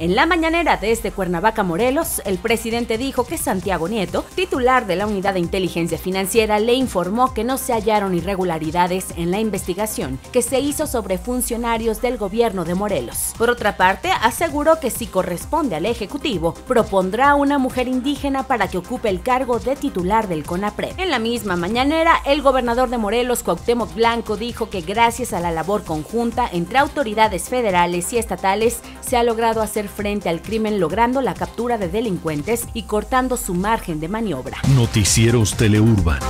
En la mañanera desde Cuernavaca, Morelos, el presidente dijo que Santiago Nieto, titular de la Unidad de Inteligencia Financiera, le informó que no se hallaron irregularidades en la investigación que se hizo sobre funcionarios del gobierno de Morelos. Por otra parte, aseguró que si corresponde al Ejecutivo, propondrá una mujer indígena para que ocupe el cargo de titular del CONAPRED. En la misma mañanera, el gobernador de Morelos, Cuauhtémoc Blanco, dijo que gracias a la labor conjunta entre autoridades federales y estatales se ha logrado hacer frente al crimen logrando la captura de delincuentes y cortando su margen de maniobra. Noticieros Teleurban.